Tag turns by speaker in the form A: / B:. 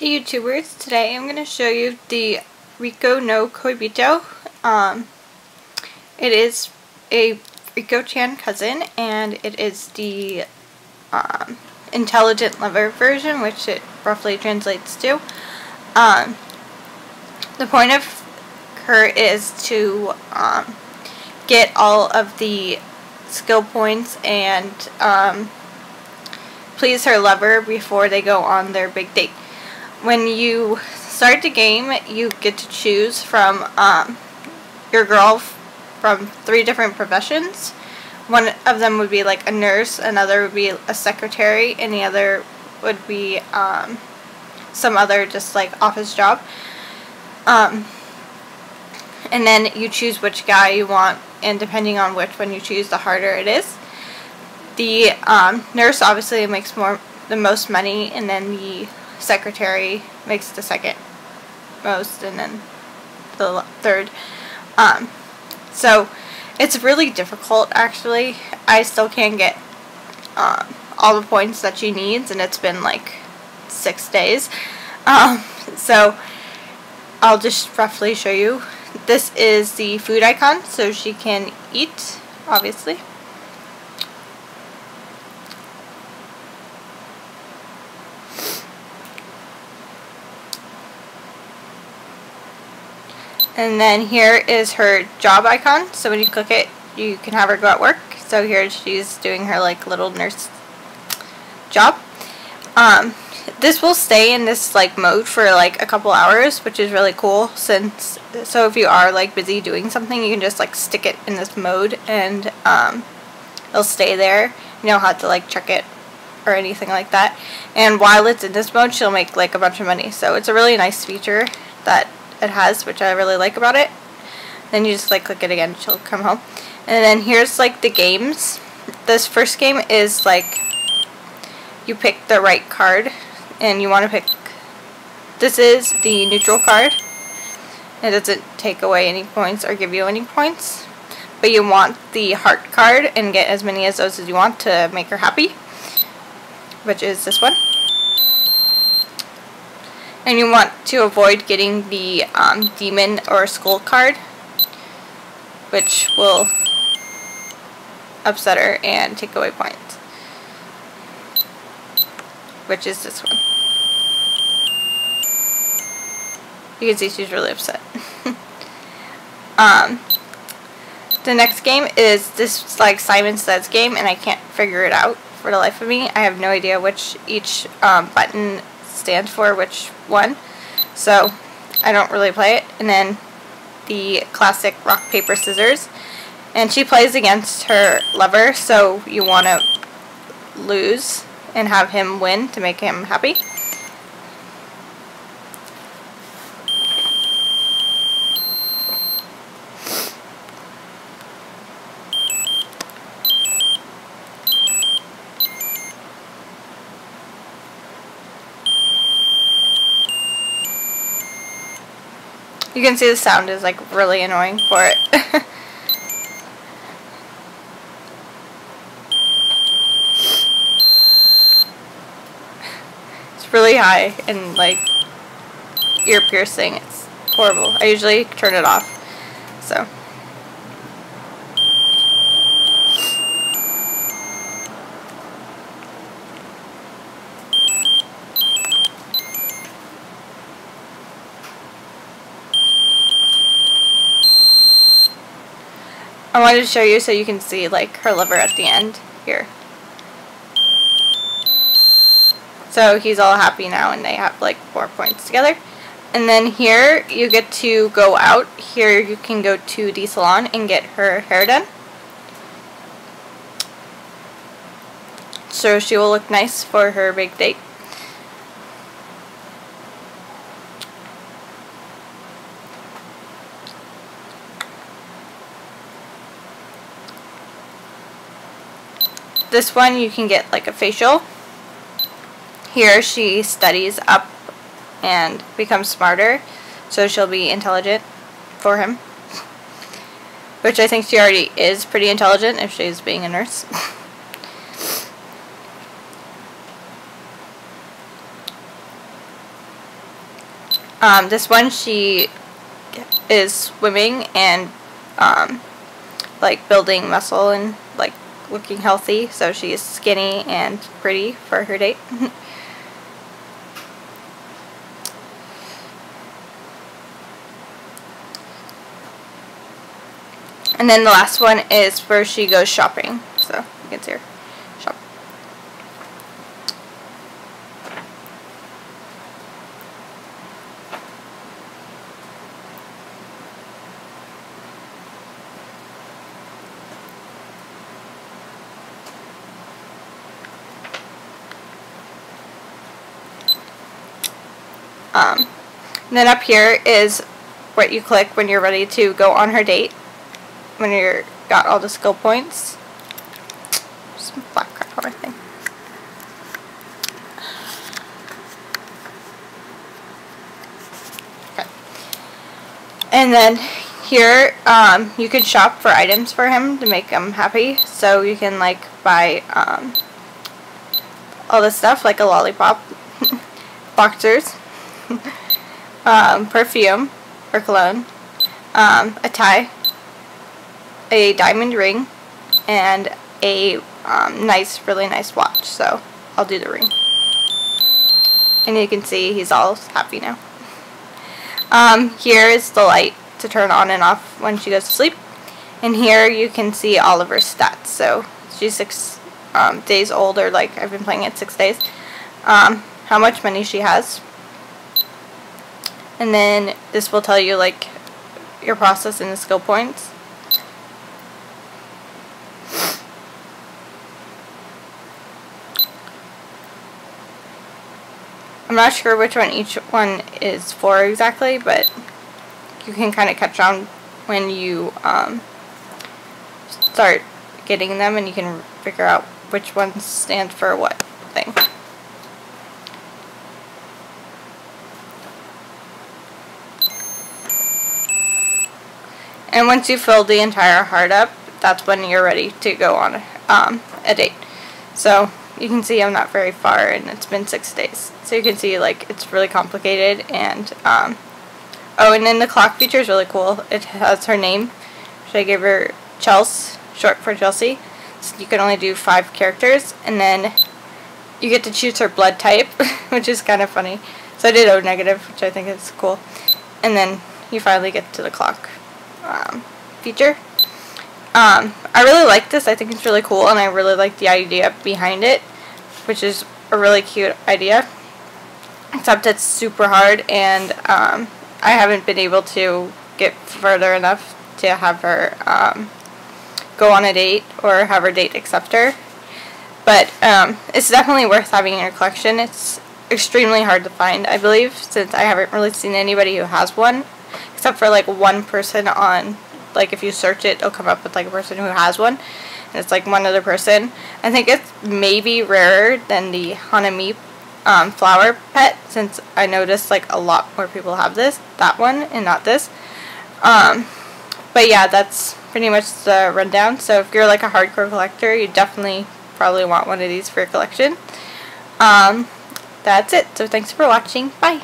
A: Hey YouTubers, today I'm going to show you the Rikou no Koibito. Um, it is a Rikou-chan cousin and it is the um, intelligent lover version which it roughly translates to. Um, the point of her is to um, get all of the skill points and um, please her lover before they go on their big date when you start the game, you get to choose from um, your girl from three different professions. One of them would be like a nurse, another would be a secretary, and the other would be um, some other just like office job. Um, and then you choose which guy you want, and depending on which one you choose, the harder it is. The um, nurse obviously makes more the most money, and then the secretary makes the second most and then the third. Um, so it's really difficult actually. I still can't get um, all the points that she needs and it's been like six days. Um, so I'll just roughly show you. This is the food icon so she can eat obviously. And then here is her job icon. So when you click it, you can have her go at work. So here she's doing her like little nurse job. Um, this will stay in this like mode for like a couple hours, which is really cool since so if you are like busy doing something, you can just like stick it in this mode and um, it'll stay there. You don't have to like check it or anything like that. And while it's in this mode, she'll make like a bunch of money. So it's a really nice feature that it has, which I really like about it. Then you just like click it again, she'll come home. And then here's like the games. This first game is like you pick the right card and you want to pick this is the neutral card. It doesn't take away any points or give you any points. But you want the heart card and get as many of those as you want to make her happy. Which is this one and you want to avoid getting the um, demon or skull card which will upset her and take away points. Which is this one. You can see she's really upset. Um, the next game is this like Simon Says game and I can't figure it out for the life of me. I have no idea which each um, button for which one. So I don't really play it. And then the classic rock, paper, scissors. And she plays against her lover, so you want to lose and have him win to make him happy. You can see the sound is like really annoying for it. it's really high and like ear piercing. It's horrible. I usually turn it off. So. I wanted to show you so you can see like her liver at the end here. So he's all happy now and they have like four points together. And then here you get to go out. Here you can go to the salon and get her hair done. So she will look nice for her big date. This one you can get like a facial. Here she studies up and becomes smarter, so she'll be intelligent for him. Which I think she already is pretty intelligent if she's being a nurse. Um, this one she is swimming and um, like building muscle and looking healthy so she is skinny and pretty for her date. And then the last one is where she goes shopping. So you can see her shop. Um, then up here is what you click when you're ready to go on her date when you're got all the skill points. Some black crap on my thing. Okay. And then here um, you can shop for items for him to make him happy. So you can like buy um, all this stuff like a lollipop, boxers, um, perfume or cologne, um, a tie, a diamond ring and a um, nice, really nice watch. So I'll do the ring. And you can see he's all happy now. Um, here is the light to turn on and off when she goes to sleep. And here you can see all of her stats. So she's six um, days old, or like I've been playing it six days. Um, how much money she has. And then this will tell you like your process and the skill points. I'm not sure which one each one is for exactly, but you can kind of catch on when you um, start getting them and you can figure out which one stands for what thing. And once you fill the entire heart up, that's when you're ready to go on um, a date. So you can see I'm not very far and it's been six days. So you can see like it's really complicated and um, oh and then the clock feature is really cool. It has her name, which I gave her Chelsea, short for Chelsea. So you can only do five characters and then you get to choose her blood type, which is kind of funny. So I did O negative, which I think is cool. And then you finally get to the clock um, feature. Um, I really like this. I think it's really cool, and I really like the idea behind it, which is a really cute idea. Except it's super hard, and um, I haven't been able to get further enough to have her um, go on a date or have her date accept her. But um, it's definitely worth having in your collection. It's extremely hard to find, I believe, since I haven't really seen anybody who has one, except for like one person on like if you search it, it'll come up with like a person who has one. And it's like one other person. I think it's maybe rarer than the Hanami um, flower pet since I noticed like a lot more people have this, that one, and not this. Um, but yeah, that's pretty much the rundown. So if you're like a hardcore collector, you definitely probably want one of these for your collection. Um, that's it. So thanks for watching. Bye.